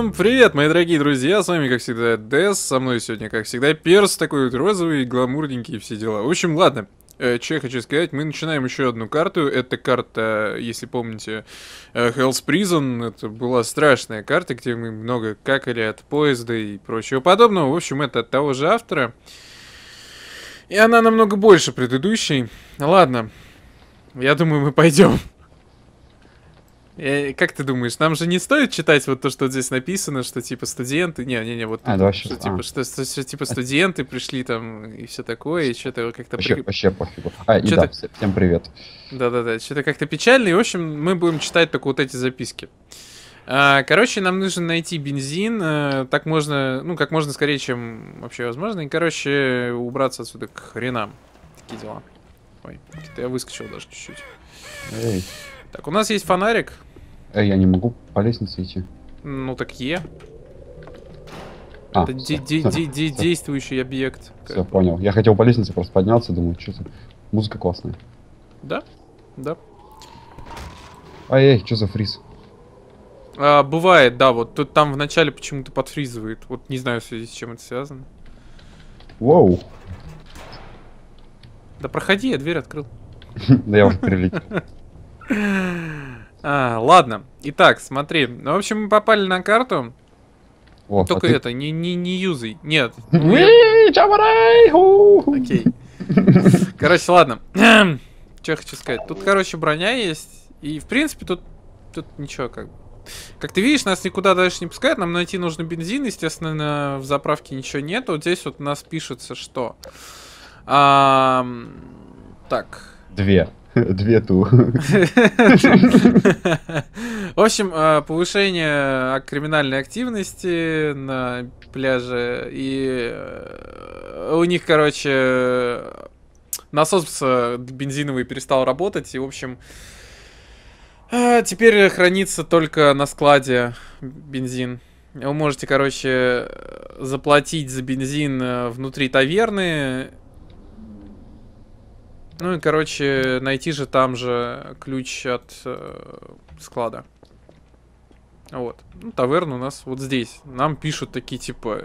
Всем привет, мои дорогие друзья, с вами, как всегда, Дес, со мной сегодня, как всегда, Перс, такой вот розовый, гламурненький, все дела. В общем, ладно, э, что я хочу сказать, мы начинаем еще одну карту, это карта, если помните, э, Hell's Prison, это была страшная карта, где мы много какали от поезда и прочего подобного, в общем, это от того же автора, и она намного больше предыдущей. Ладно, я думаю, мы пойдем. Э, как ты думаешь, нам же не стоит читать вот то, что здесь написано, что типа студенты, не, не, не, вот А, тут, да вообще- что, а. типа, что, что- что, типа студенты пришли там и все такое, и что-то как-то Вообще, при- вообще пофигу. А, и да, всем привет. Да-да-да, что-то как-то печально, и, в общем, мы будем читать только вот эти записки. А, Короче, нам нужно найти бензин, э, так можно, ну, как можно скорее, чем вообще возможно, и, короче, убраться отсюда к хренам. Такие дела. Ой, я выскочил даже чуть-чуть. Так, у нас есть фонарик, эй, я не могу по лестнице идти. ну, так Е. А, Это де- де- де- де- действующий объект. все, понял. Я хотел по лестнице просто подняться, думаю, что за музыка классная. Да? Да. Ай, эй, что за фриз? А, бывает, да, вот тут там вначале почему-то подфризывает. Вот не знаю в связи с чем это связано. Воу. Да проходи, я дверь открыл. Да я уже перелетел. А, ладно. Итак, смотри. Ну, в общем, мы попали на карту. О, а Только ты- это, не, не, не юзай. Нет. Ну. Окей. Короче, ладно. Что я хочу сказать. Тут, короче, броня есть. И, в принципе, тут, тут ничего как бы. Как ты видишь, нас никуда дальше не пускают. Нам найти нужно бензин. Естественно, на- в заправке ничего нет. Вот здесь вот у нас пишется, что... Ам, Так. Две. Две ту. В общем, э, повышение а, криминальной активности на пляже. И э, у них, короче, насос бензиновый перестал работать. И, в общем, э, теперь хранится только на складе бензин. Вы можете, короче, заплатить за бензин э, внутри таверны. Ну и, короче, найти же там же ключ от э, склада. Вот. Ну, таверна у нас вот здесь. Нам пишут такие, типа,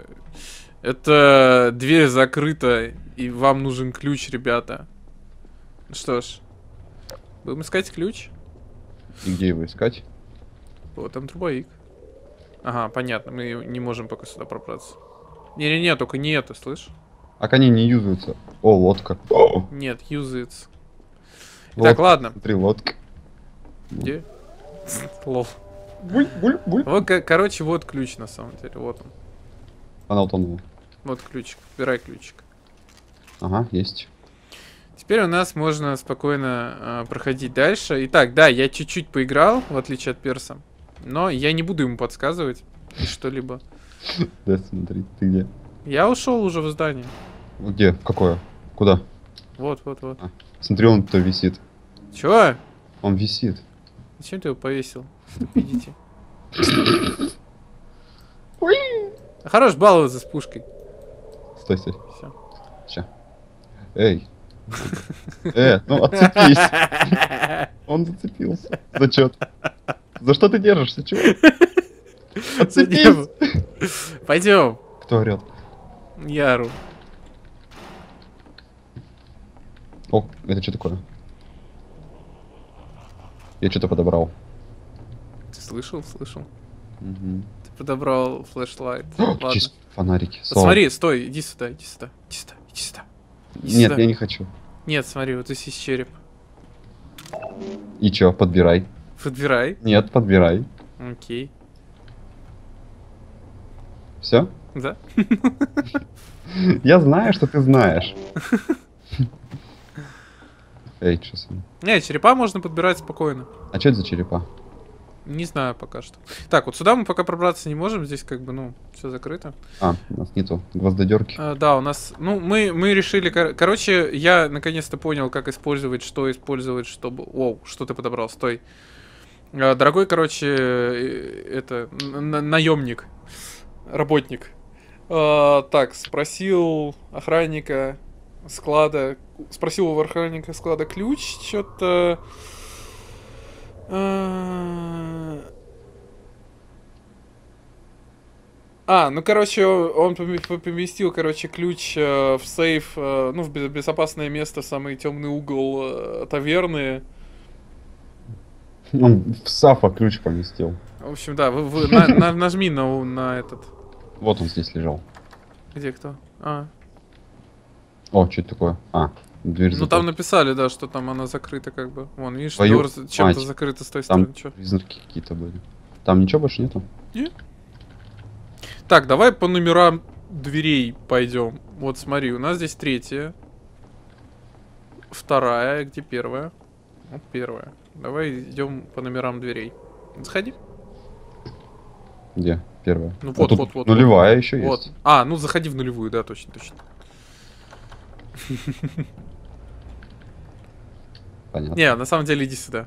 это дверь закрыта, и вам нужен ключ, ребята. Что ж, будем искать ключ. И где его искать? Вот там трубовик. Ага, понятно, мы не можем пока сюда пробраться. Не-не-не, только не это, слышь? А они не юзаются. О, лодка. О, Нет, юзается. Так, лодка. ладно. Смотри, лодка. Где? Лол. Буль, буль, буль. Вот, ко- короче, вот ключ на самом деле. Вот он. Она утонула. Вот ключик. Убирай ключик. Ага, есть. Теперь у нас можно спокойно э, проходить дальше. Итак, да, я чуть-чуть поиграл, в отличие от перса. Но я не буду ему подсказывать что-либо. Да, смотри, ты где? Я ушел уже в здание. Где? В какое? Куда? Вот, вот, вот. Смотри, он то висит. Чё? Он висит. Зачем ты его повесил? Ступидите. Хорош баловаться с пушкой. Стой, стой. Все. Ща. Эй. Э, ну отцепись. Он зацепился. За чё? За что ты держишься, чувак? Отцепись. Пойдем. Кто орет? Яру. О, это что такое? Я что-то подобрал. Ты слышал? Слышал. Мгм. Ты подобрал флешлайт. О, Ладно. чист- фонарики. Вот смотри, стой, иди сюда, иди сюда, иди сюда, иди сюда. иди Нет, сюда. я не хочу. Нет, смотри, вот здесь есть череп. И чё, подбирай. Подбирай. Нет, подбирай. Окей. Все? Да? Я знаю, что ты знаешь. Эй, вами? Не, черепа можно подбирать спокойно. А что это за черепа? Не знаю пока что. Так, вот сюда мы пока пробраться не можем, здесь как бы, ну, все закрыто. А, у нас нету гвоздодерки. А, да, у нас, ну, мы, мы решили, кор- короче, я наконец-то понял, как использовать, что использовать, чтобы... Оу, что ты подобрал, стой. А, дорогой, короче, э, это, наемник, работник. А, так, спросил охранника склада, спросил у охранника склада ключ, что-то... А, ну, короче, он поме- поместил, короче, ключ э, в сейф, э, ну, в бе- безопасное место, самый темный угол э, таверны. Он в Сафа ключ поместил. В общем, да, вы, вы на- на- нажми на, на этот. Вот он здесь лежал. Где кто? А. О, что это такое? А, дверь Ну, закрыта. там написали, да, что там она закрыта, как бы. Вон, видишь, Твою двор чем-то закрыта с той Там стороны. Признаки какие-то были. Там ничего больше нету? Так, давай по номерам дверей пойдем. Вот смотри, у нас здесь третья. Вторая, где первая? Вот первая. Давай идем по номерам дверей. Заходи. Где? Первая. Ну А вот, тут вот, вот, Нулевая еще Вот. есть. А, ну заходи в нулевую, да, точно, точно. Понятно. Не, на самом деле иди сюда.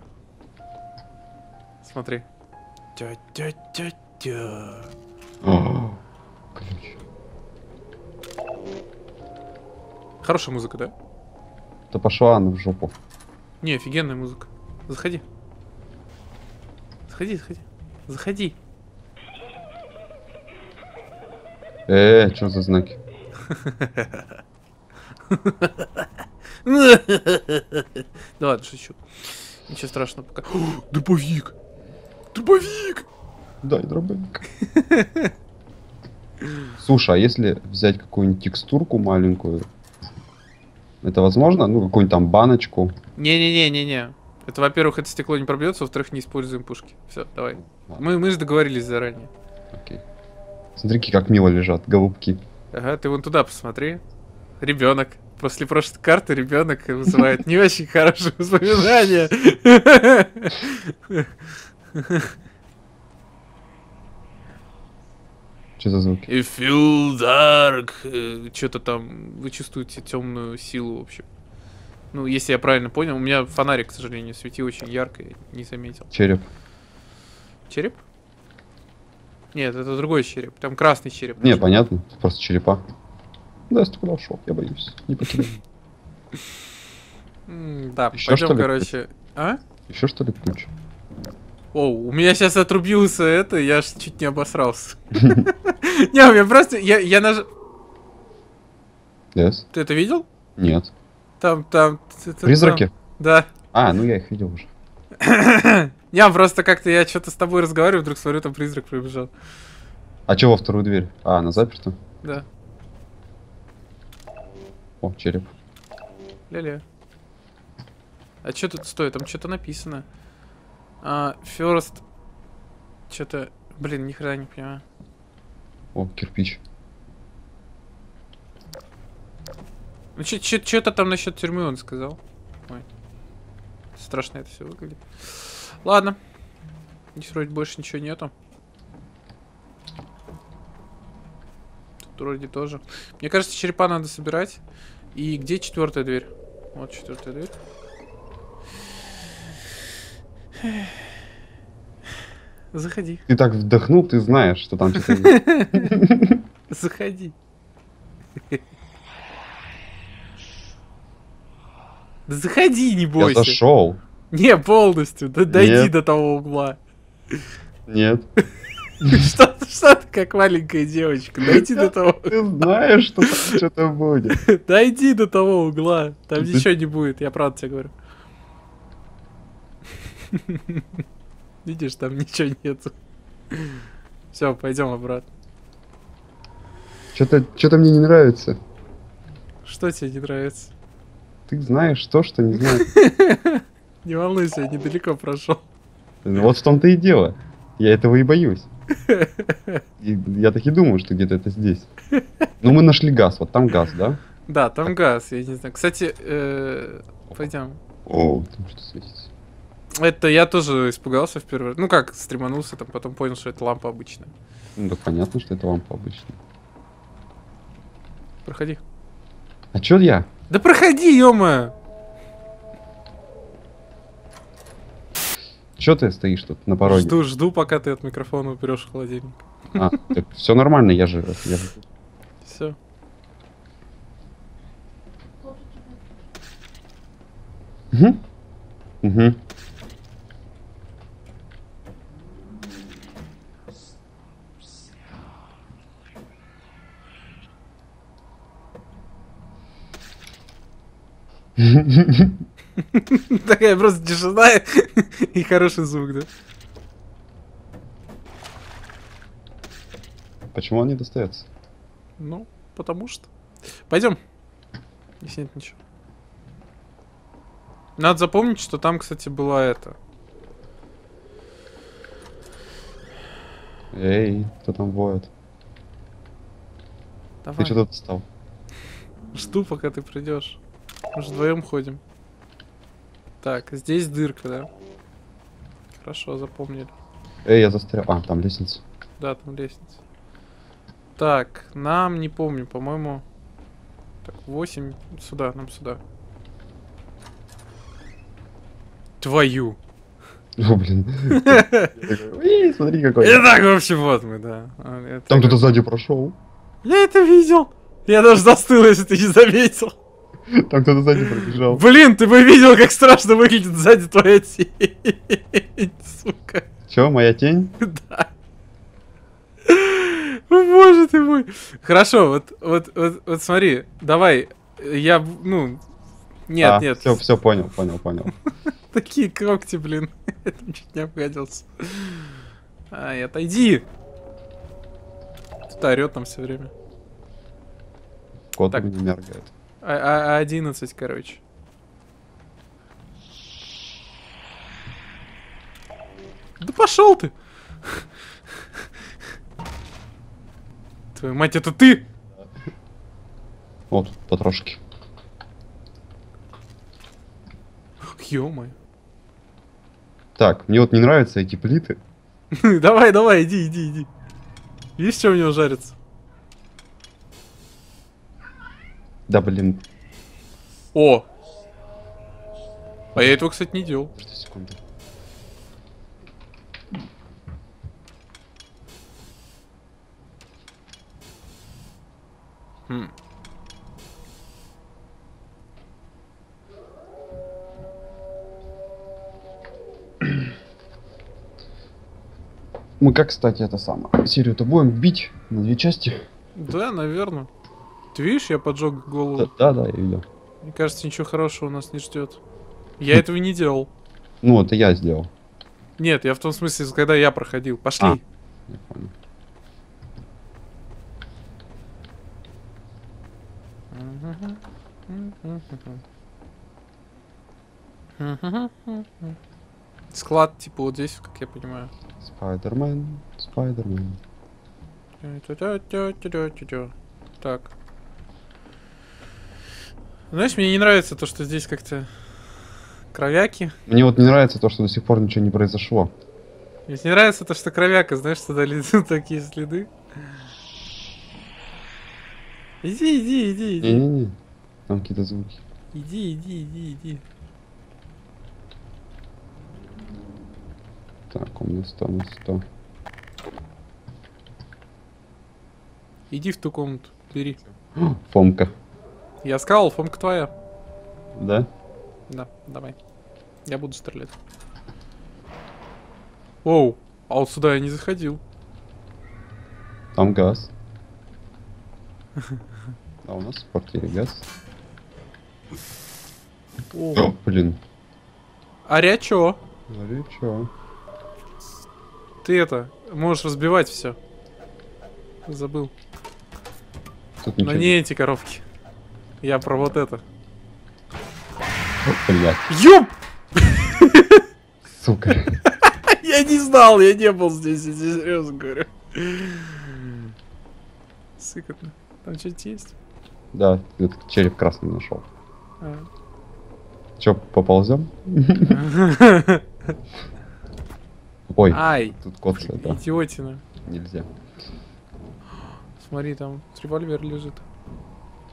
Смотри. Тя-тя-тя-тя. Ключ. Хорошая музыка, да? Да пошла она в жопу. Не, офигенная музыка. Заходи. Заходи, заходи. Заходи. Э, что за знаки? Да ладно, шучу. Ничего страшного пока. Дробовик! Дробовик! Дай дробовик. Слушай, а если взять какую-нибудь текстурку маленькую, это возможно? Ну, какую-нибудь там баночку. Не-не-не-не-не. Это, во-первых, это стекло не пробьется, во-вторых, не используем пушки. Все, давай. Мы, мы же договорились заранее. Окей. Смотри, как мило лежат голубки. Ага, ты вон туда посмотри. Ребенок. После прошлой карты ребенок вызывает не очень хорошие воспоминания. Что за звуки? You feel dark. Что-то там, вы чувствуете темную силу, в общем. Ну, если я правильно понял, у меня фонарик, к сожалению, светил очень ярко, я не заметил. Череп. Череп? Нет, это другой череп. Там красный череп. Не, понятно. Просто черепа. Да, если ты куда ушел, я боюсь. Не. М, Да, пойдем, короче. А? Еще что ли ключ? Оу, у меня сейчас отрубился это, я ж чуть не обосрался. Не, у меня просто, я, я наж... Yes? Ты это видел? Нет. Там, там... Призраки? Да. А, ну я их видел уже. Не, просто как-то я что-то с тобой разговариваю, вдруг смотрю, там призрак пробежал. А чего во вторую дверь? А, она заперта? Да. О, череп. Ля-ля. А что тут стоит? Там что-то написано. А, first... Что-то... Блин, ни хрена не понимаю. О, кирпич. Ну, что-то там насчет тюрьмы он сказал. Ой. Страшно это все выглядит. Ладно. Здесь вроде больше ничего нету. Тут вроде тоже. Мне кажется, черепа надо собирать. И где четвертая дверь? Вот четвертая дверь. Заходи. Ты так вдохнул, ты знаешь, что там. Заходи. Да заходи, не Я бойся. зашел. Не, полностью. Да дойди Нет. до того угла. Нет. Что, что ты как маленькая девочка? Дойди до того. Ты знаешь, что там что-то будет. Дойди до того угла. Там ничего не будет, я правда тебе говорю. Видишь, там ничего нету. Все, пойдем обратно. Что-то что мне не нравится. Что тебе не нравится? Ты знаешь то, что не знаешь. Не волнуйся, я недалеко прошел. Вот в том-то и дело. Я этого и боюсь. И я так и думаю, что где-то это здесь. Ну, мы нашли газ. Вот там газ, да? Да, там газ, я не знаю. Кстати, пойдем. О, там что светится. Это я тоже испугался в первый раз. Ну как, стреманулся, там потом понял, что это лампа обычная. Ну, да понятно, что это лампа обычная. Проходи. А чё я? Да проходи, ё Че ты стоишь тут на пороге? Жду, жду, пока ты от микрофона уберешь холодильник. А, так все нормально, я же... Я же... Все. Угу. Угу. Такая просто тишина и хороший звук, да? Почему он не достается? Ну, потому что. Пойдем. Здесь нет ничего. Надо запомнить, что там, кстати, была это. Эй, кто там воет? Давай. Ты что тут встал? Жду, пока ты придешь. Мы же вдвоем ходим. Так, здесь дырка, да? Хорошо, запомнили. Эй, я застрял. А, там лестница. Да, там лестница. Так, нам не помню, по-моему. Так, 8. Сюда, нам сюда. Твою. О, блин. Я такой, «Уи, Смотри какой. Итак, в общем, вот мы, да. Там кто-то сзади прошел. Я это видел. Я даже застыл, если ты не заметил. Там кто-то сзади пробежал. Блин, ты бы видел, как страшно выглядит сзади твоя тень. Сука. Че, моя тень? Да. Боже ты мой. Хорошо, вот, вот, вот, вот смотри, давай, я, ну, нет, нет, Все, все, понял, понял, понял. такие когти, блин, я там чуть не обходился. Ай, отойди. Тут орет там все время. Кот Так. меня мергает. А, а- 11, короче. Да пошел ты! Твою мать, это ты! Вот, потрошки. Ё-моё. Так, мне вот не нравятся эти плиты. Давай, давай, иди, иди, иди. Видишь, что у него жарится? Да, блин. О! А я этого, кстати, не делал. Что, секунду. Хм. Мы как, кстати, это самое. Серию-то будем бить на две части. Да, наверное. Ты видишь, я поджег голову. да, да, я видел. Мне кажется, ничего хорошего нас не ждет. Я этого не делал. Ну, это я сделал. Нет, я в том смысле, когда я проходил. Пошли. А. Я понял. Склад, типа, вот здесь, как я понимаю. Спайдермен, Спайдермен. Так. Знаешь, мне не нравится то, что здесь как-то кровяки. Мне вот не нравится то, что до сих пор ничего не произошло. Мне не нравится то, что кровяка, знаешь, туда лезут такие следы. Иди, иди, иди, иди. Не-не-не. Там какие-то звуки. Иди, иди, иди, иди. Так, у меня 100 на 100. Иди в ту комнату, бери. Фомка. Я сказал, фомка твоя. Да? Да, давай. Я буду стрелять. Оу, а вот сюда я не заходил. Там газ. А у нас в квартире газ. О, О, блин. Аря чё? Смотри, чё? Ты это, можешь разбивать все. Забыл. Тут Но ничего не эти коробки. Я про вот это. О, блядь, Ёп! сука. Я не знал, я не был здесь, я тебе серьезно говорю. Сыкотно. Там что-нибудь есть? Да, череп красный нашел. А. Чё, поползем? Ой, Ай, тут кот идиотина. нельзя. Смотри, там револьвер лежит.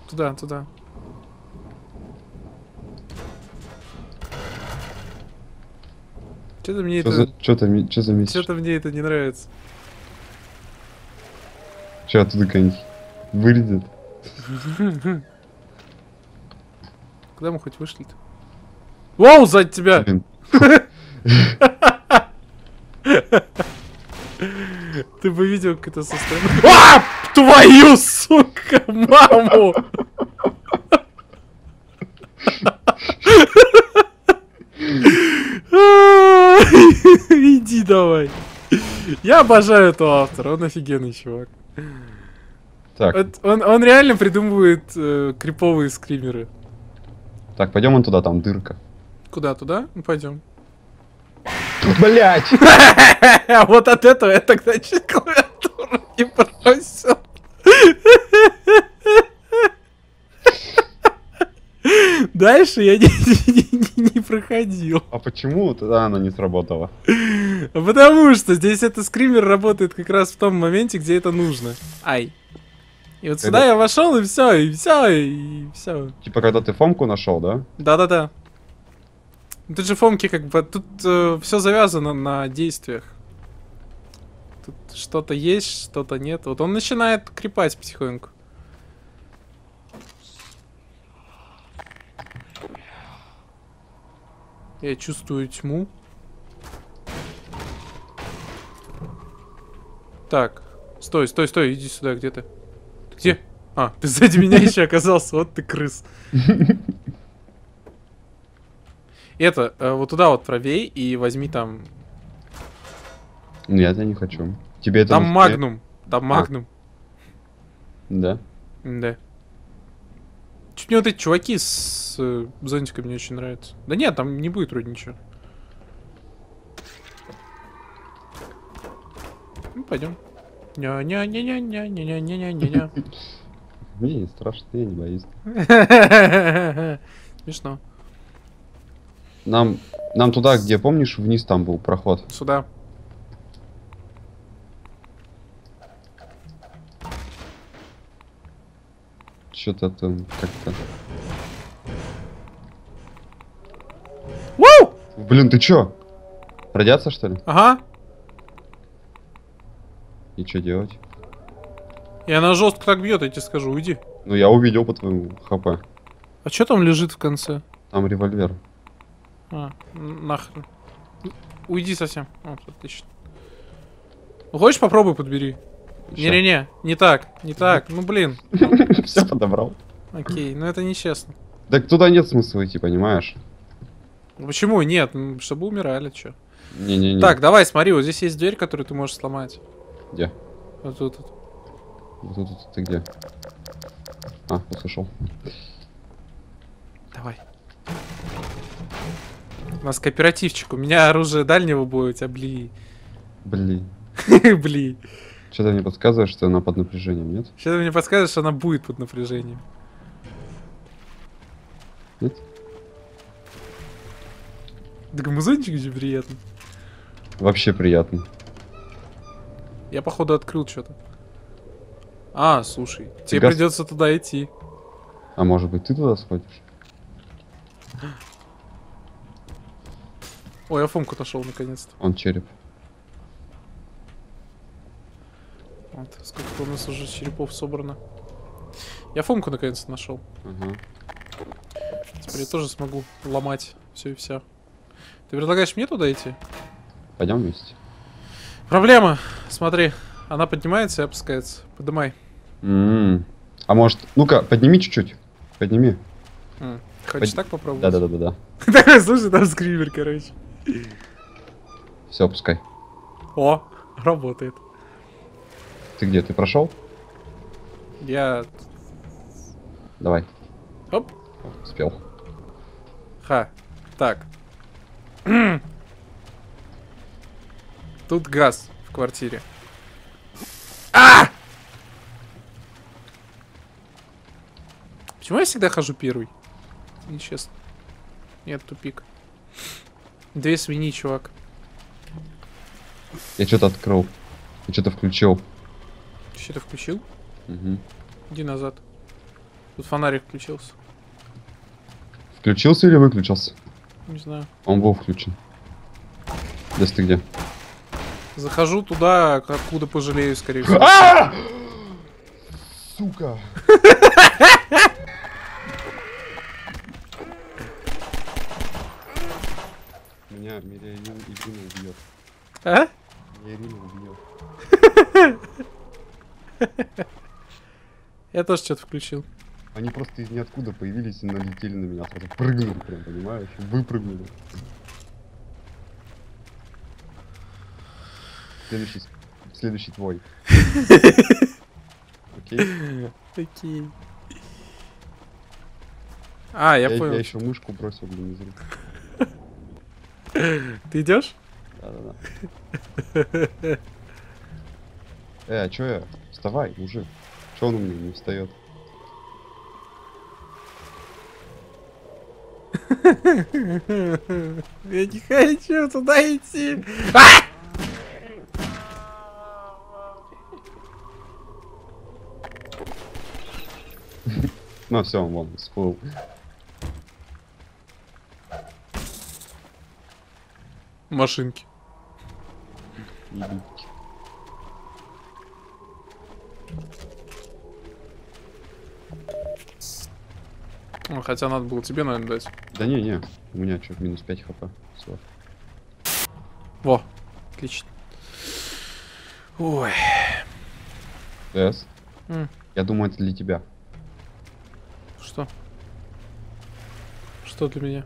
Туда, туда. Что-то мне Что за, это... чё то, ми- чё за месяц? Что-то мне это не нравится. Чё оттуда какая-нибудь вылезет? Куда мы хоть вышли-то? Воу, сзади тебя! Ты бы видел, как это состояние. А! Твою, сука, маму! Я обожаю этого автора, он офигенный чувак. Так, Вот Он, он реально придумывает э, криповые скримеры. так, пойдем вон туда, там дырка. Куда, туда? Ну, пойдем. Блять! Вот от этого я тогда чуть клавиатуру не бросил. Дальше я не, не- не- не проходил. А почему тогда она не сработала? Потому что здесь этот скример работает как раз в том моменте, где это нужно. Ай. И вот сюда Когда- я вошел, и все, и все, и все. Типа, когда ты Фомку нашел, да? Да-да-да. Тут же Фомки как бы, тут все завязано на действиях. Тут что-то есть, что-то нет. Вот он начинает крепать потихоньку. Я чувствую тьму. Так, стой, стой, стой, иди сюда, где ты? Ты где? А, ты сзади меня еще оказался, вот ты крыс. Это, э, вот туда вот правей и возьми там... Нет, я не хочу. Тебе это Там магнум. Там магнум. Да. Да. Чуть мне вот эти чуваки с э, зонтиками не очень нравятся. Да нет, там не будет вроде ничего. Ну, пойдем. Ня-ня-ня-ня-ня-ня-ня-ня-ня-ня. Мне не страшно, я не боюсь. Смешно. Нам, нам туда, где, помнишь, вниз там был проход. Сюда. Что-то там как-то... Блин, ты чё? Радиация, что ли? Ага. И что делать? И она жестко так бьет, я тебе скажу, уйди. Ну, я увидел по твоему хп. А что там лежит в конце? Там револьвер. А, нахрен. Уйди совсем. Вот, отлично. Ну, Хочешь, попробуй подбери. Не-не-не, не так, не так. Ну блин. Все подобрал. Окей, ну это нечестно. Так туда нет смысла идти, понимаешь? Ну Почему? Нет, м, чтобы умирали, чё. Не-не-не. Так, давай, смотри, вот здесь есть дверь, которую ты можешь сломать. Где? Вот тут. вот. Вот тут, тут ты где? А, услышал. Давай. У нас кооперативчик. У меня оружие дальнего боя, у тебя бли. Блин. Бли. Что-то мне подсказывает, что она под напряжением, нет? Сейчас ты мне подскажешь, что она будет под напряжением. Нет? Так музончик же приятно. Вообще приятно. Я походу открыл что-то. А, слушай, тебе газ- придется туда идти. А может быть ты туда сходишь? Ой, я Фомку нашел наконец-то. Он череп. Вот, сколько у нас уже черепов собрано. Я Фомку наконец-то нашел. Ага. Теперь я тоже смогу ломать все и вся. Ты предлагаешь мне туда идти? Пойдем вместе. Проблема. Смотри, она поднимается и опускается. Поднимай. М. А может, ну-ка, подними чуть-чуть. Подними. М, Хочешь Под- так попробовать? Да-да-да-да. Слушай, там скример, короче. Все, опускай. О, работает. Ты где? Ты прошел? Я... Давай. Оп. Успел. Ха. Так. Тут газ в квартире. А! Почему я всегда хожу первый? Нечестно. Нет, тупик. Две свиньи, чувак. Я что-то открыл. Я что-то включил. Ты что-то включил? Мгм. Иди назад. Тут фонарик включился. Включился или выключился? Не знаю. Он был включен. Дес, ты где? Захожу туда, откуда пожалею, скорее всего. А! Сука. Меня Миря Ирина убьет. А? Меня Ирина убьет. Я тоже что-то включил. Они просто из ниоткуда появились и налетели на меня. Сразу прыгнули прям, понимаешь? Выпрыгнули. Следующий. следующий твой. Окей? Окей. А, я Я, понял. я еще мышку бросил, блин, из рук. Ты идешь? Да-да-да. Э, а чё я? Вставай, мужик. Чё он у меня не встает? Я не хочу туда идти. А! Ну все, он вон, всплыл. Машинки. Ну, Хотя надо было тебе, наверное, дать. Да не, не, у меня что, минус 5 хп. Всё. Во, отлично. Ой. ТС, М, я думаю, это для тебя. Что? Что для меня?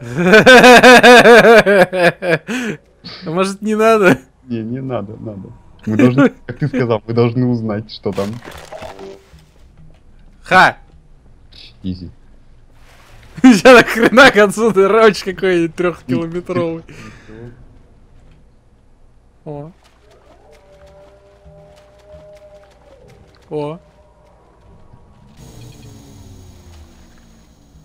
А Может, не надо? Не, не надо, надо. Мы должны, как ты сказал, мы должны узнать, что там. Ха! Изи. Сейчас нахренак отсюда роч какой-нибудь трехкилометровый. О. О.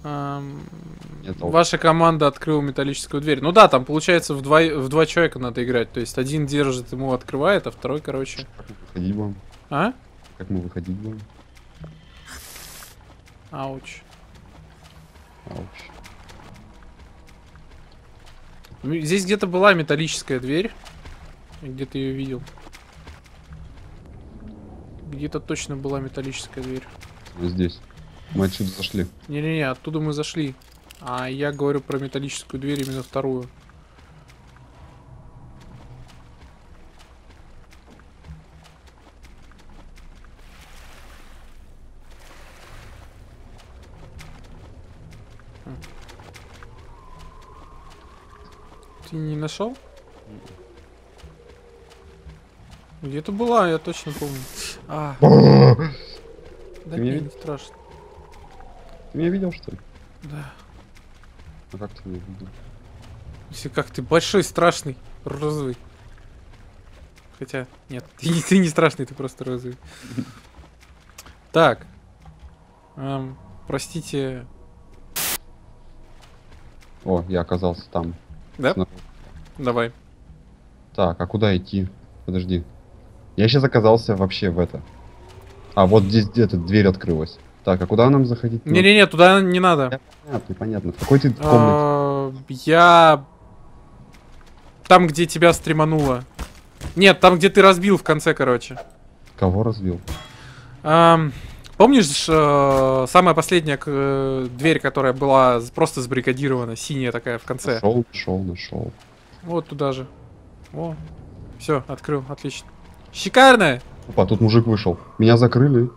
Ваша команда открыла металлическую дверь. Ну да, там получается в два, в два человека надо играть. То есть один держит, ему открывает, а второй, короче. Как мы выходить будем? А? Как мы выходить будем? Ауч. Ауч. Ну, Здесь где-то была металлическая дверь. Где-то ее видел. Где-то точно была металлическая дверь. Вот здесь. Мы отсюда зашли. Не-не-не, оттуда мы зашли. А я говорю про металлическую дверь, именно вторую. Ты не нашел? Где-то была, я точно помню. А, да меня не, страшно. Ты меня видел, что ли? Да. А как ты меня видел? Если как ты большой, страшный, розовый. Хотя, нет, ты, не- ты не страшный, ты просто розовый. Так. Эм, простите. О, я оказался там. Да? Снаружи. Давай. Так, а куда идти? Подожди. Я сейчас оказался вообще в это. А, вот здесь где-то дверь открылась. Так, а куда нам заходить? Ну, Не-не-не, туда не надо. Понятно, понятно. В какой ты комнате? А, Я... Там, где тебя стремануло. Нет, там, где ты разбил в конце, короче. Кого разбил? Помнишь, э, самая последняя э, дверь, которая была просто забригадирована, синяя такая в конце? Нашел, нашел, нашел. Вот туда же. О, все, открыл, отлично. Шикарно! Опа, тут мужик вышел. Меня закрыли.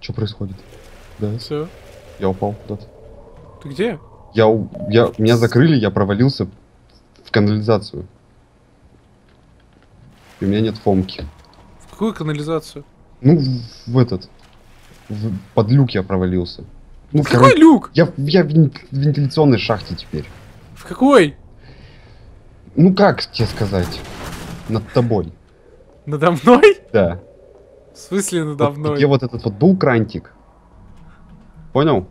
Что происходит? Да, Все. я упал куда-то. Ты где? Я, я, меня закрыли, я провалился в канализацию. И у меня нет фомки. В какую канализацию? Ну, в, в этот. В, под люк я провалился. Ну, в какой короче, люк? я, я в вентиляционной шахте теперь. В какой? Ну, как тебе сказать? Над тобой. Надо мной? Да. В смысле надо Вот мной? где вот этот вот был крантик. Понял?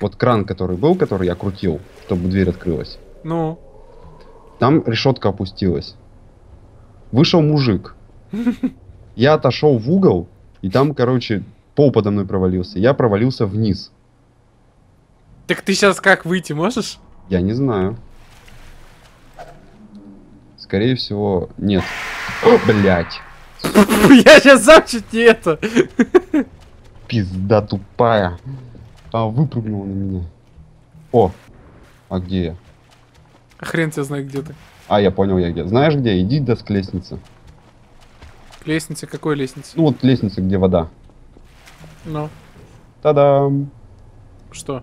Вот кран, который был, который я крутил, чтобы дверь открылась. Ну, Там решетка опустилась. Вышел мужик. Я отошел в угол, и там, короче, пол подо мной провалился. Я провалился вниз. так ты сейчас как выйти можешь? Я не знаю. Скорее всего, нет. Блять. Я сейчас сам чуть не это. Пизда тупая. А, выпрыгнула на меня. О, а где я? А Хрен тебя знает где ты. А, я понял, я где. Знаешь где? Иди до к лестнице. К лестнице, какой лестнице? Ну вот лестница, где вода. Ну, Та-дам! что?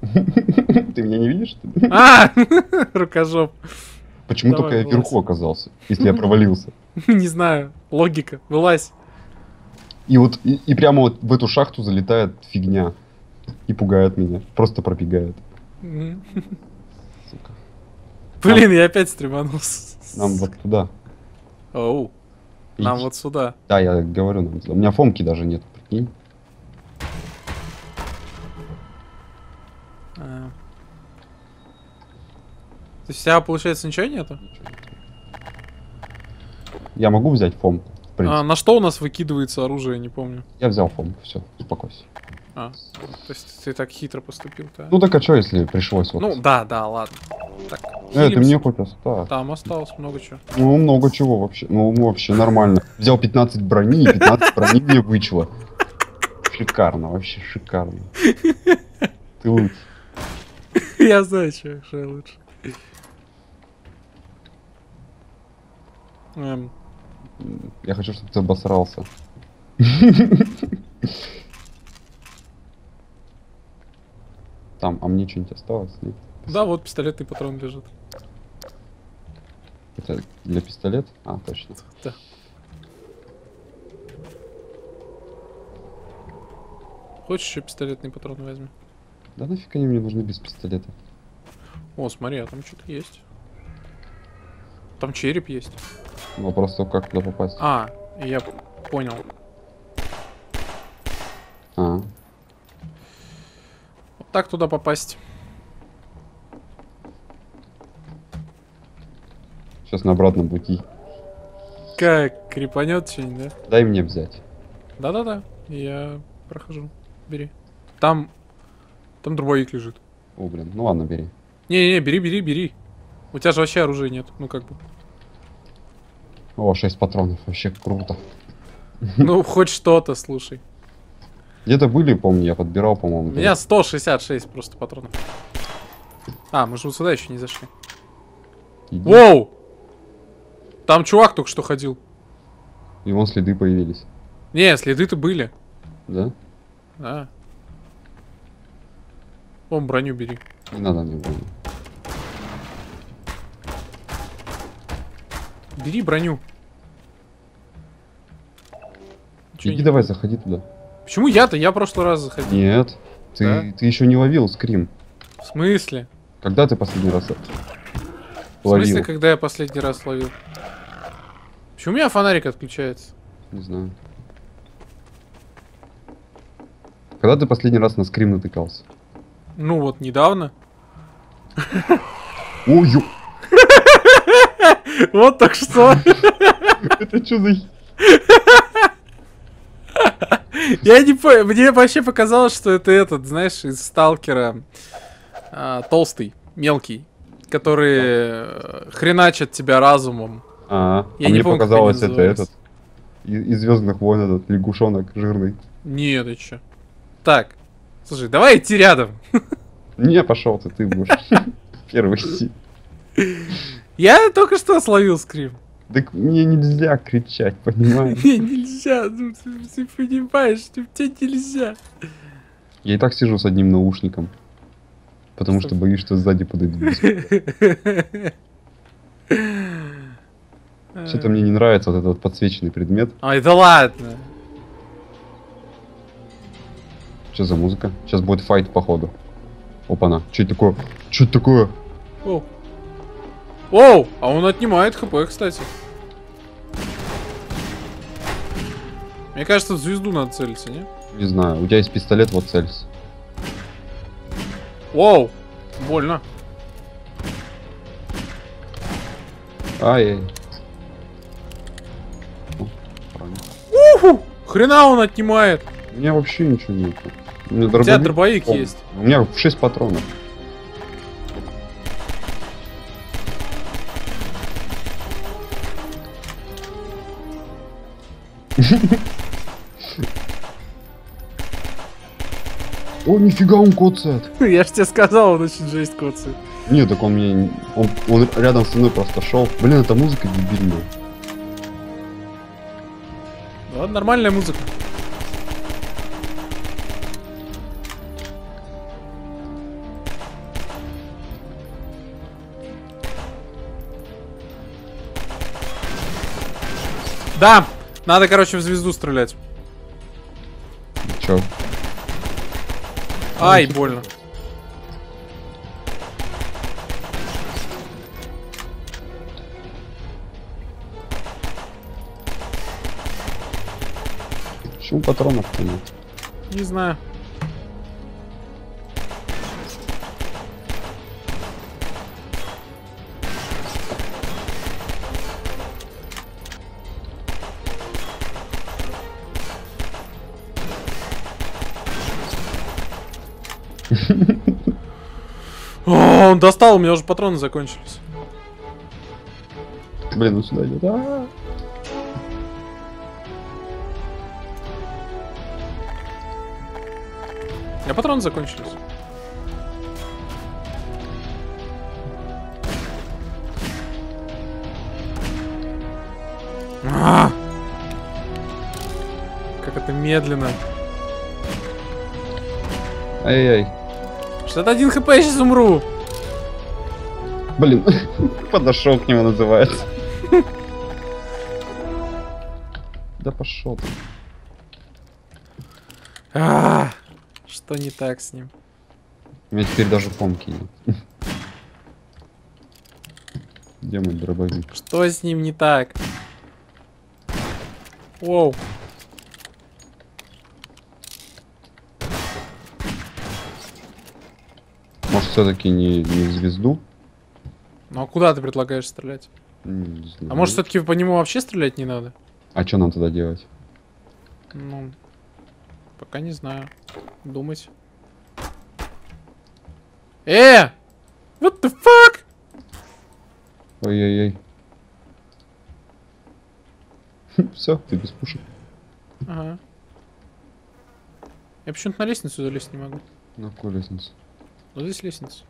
Ты меня не видишь? А! Рукожоп. Почему Давай, только я вверху оказался, если я провалился? Не знаю. Логика. Вылазь. И вот и, и прямо вот в эту шахту залетает фигня и пугает меня, просто пробегает. Сука. Блин, я опять стреманулся. Нам вот туда. Оу. Нам Иди. вот сюда. Да, я говорю нам туда. У меня фомки даже нет, прикинь. А. То есть у тебя, получается, ничего нету? Я могу взять фомку, принципе. А, на что у нас выкидывается оружие, не помню. Я взял фомку, все, успокойся. А, то есть ты так хитро поступил-то. а? Ну так а что, если пришлось вот... Ну, да, да, ладно. Так, э, ты мне хоть оставь. Там осталось много чего. Ну, много чего вообще. Ну, вообще нормально. Взял 15 брони, и 15 брони мне вычло. Шикарно, вообще шикарно. Ты лучше. Я знаю, что, что я лучше. Эм, Я хочу, чтобы ты обосрался. Там, а мне что-нибудь осталось? Нет? да, вот пистолетный патрон лежит. Это для пистолет? А, точно. Да. Хочешь еще пистолетный патрон возьми? Да нафиг они мне нужны без пистолета? О, смотри, а там что-то есть. Там череп есть. Вопрос только, как туда попасть. А, я понял. А, Вот так туда попасть. сейчас на обратном пути. Как крепанет что-нибудь, да? Дай мне взять. Да-да-да, я прохожу. Бери. Там... Там дробовик лежит. О, блин, ну ладно, бери. Не-не-не, бери, бери, бери. У тебя же вообще оружия нет. Ну как бы. О, 6 патронов, вообще круто. Ну, хоть что-то, слушай. Где-то были, помню, я подбирал, У по-моему. меня 166 просто патронов. А, мы же вот сюда еще не зашли. Иди. Воу! Там чувак только что ходил. И вон следы появились. Не, следы-то были. Да? Да. Вон броню бери. Не надо мне броню. Бери броню. Иди не- давай, заходи туда. Почему я-то? Я в прошлый раз заходил. Нет. Ты, Да? ты еще не ловил скрим. В смысле? Когда ты последний раз это В смысле, ловил? когда я последний раз ловил? Почему у меня фонарик отключается? Не знаю. Когда ты последний раз на скрим натыкался? Ну вот, недавно. Ой, Вот так что. это что за... Я не понял, мне вообще показалось, что это этот, знаешь, из Сталкера а, толстый, мелкий, который э, хреначит тебя разумом. А, Я а не мне помню, показалось, это этот. Из Звездных войн этот лягушонок жирный. Нет, ты чё? Так, слушай, давай идти рядом. Не, пошел ты, ты будешь первый идти. Я только что словил скрим. Так мне нельзя кричать, понимаешь? Мне нельзя, ну ты, понимаешь, что тебе нельзя. Я и так сижу с одним наушником. Потому что боюсь, что сзади подойдут. Что-то мне не нравится вот этот подсвеченный предмет. Ай, да ладно. Что за музыка? Сейчас будет файт, походу. Опа-на. Что это такое? Что это такое? Оу. Оу, а он отнимает хп, кстати. Мне кажется, в звезду надо целиться, не? Не знаю. У тебя есть пистолет, вот целься. Воу, больно. Ай-яй. Уху! Хрена он отнимает. У меня вообще ничего нет. У меня У тебя дробовик дробовик есть. У меня 6 патронов. О, нифига он коцает. Я же тебе сказал, он очень жесть коцает. Нет, так он мне... Он, он рядом со мной просто шел. Блин, эта музыка дебильная. Да, нормальная музыка. Да, надо, короче, в звезду стрелять. Чё? Ай, больно. Почему патронов-то нет? Не знаю. Он достал, у меня уже патроны закончились. Блин, он сюда идет. А-а-а. У меня патроны закончились. А! Как это медленно. Ай-яй. 61 хп, я сейчас умру. Блин, подошел к нему называется. Да пошел ты. А, Что не так с ним? У меня теперь даже помки нет. Где мой дробовик? Что с ним не так? Воу. Может все-таки не, не в звезду? Ну а куда ты предлагаешь стрелять? Не знаю. А может все-таки по нему вообще стрелять не надо? А что нам тогда делать? Ну, пока не знаю. Думать. Э! What the fuck? Ой-ой-ой. Все, ты без пушек. Ага. Я почему-то на лестницу залезть не могу. На какую лестницу? Вот здесь лестница.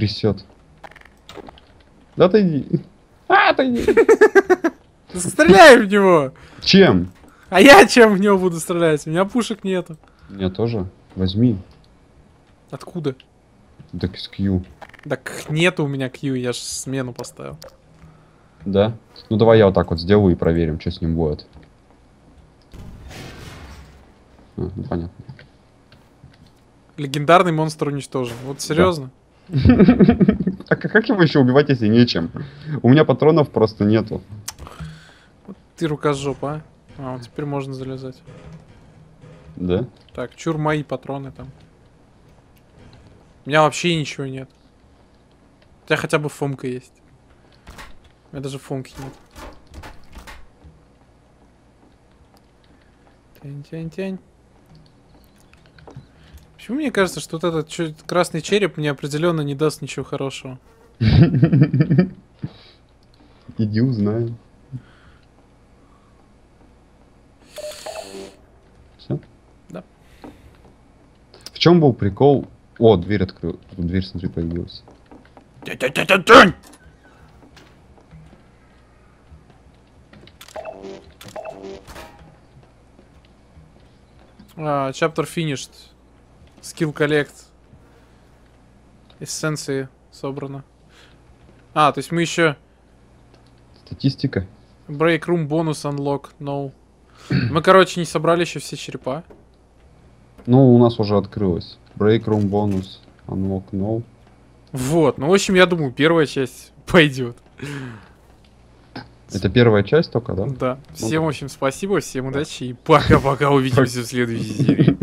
Трясет. Да ты иди. А, ты иди. Стреляй в него! Чем? А я чем в него буду стрелять? У меня пушек нету. Меня тоже. Возьми. Откуда? Так с Q. Так нету у меня Q, я ж смену поставил. Да? Ну давай я вот так вот сделаю и проверим, что с ним будет. А, ну, понятно. Легендарный монстр уничтожен. Вот серьезно? А как его еще убивать, если нечем? У меня патронов просто нету. Ты рукожоп, а? А, вот теперь можно залезать. Да? Так, чур мои патроны там. У меня вообще ничего нет. У тебя хотя бы фомка есть. У меня даже фомки нет. Тянь-тянь-тянь. Почему мне кажется, что вот этот чё- красный череп мне определенно не даст ничего хорошего? Иди узнай. Все? Да. В чем был прикол? О, дверь открыл. Дверь, смотри, появилась. А, chapter finished. Skill collect. Эссенции собрано. А, то есть мы еще Статистика. break room bonus unlock, no. Мы, короче, не собрали еще все черепа. Ну, у нас уже открылось. Break room бонус. Unlock no. Вот, ну, в общем, я думаю, первая часть пойдет. Это первая часть только, да? Да. Всем, в общем, спасибо, всем удачи и пока-пока увидимся в следующей серии.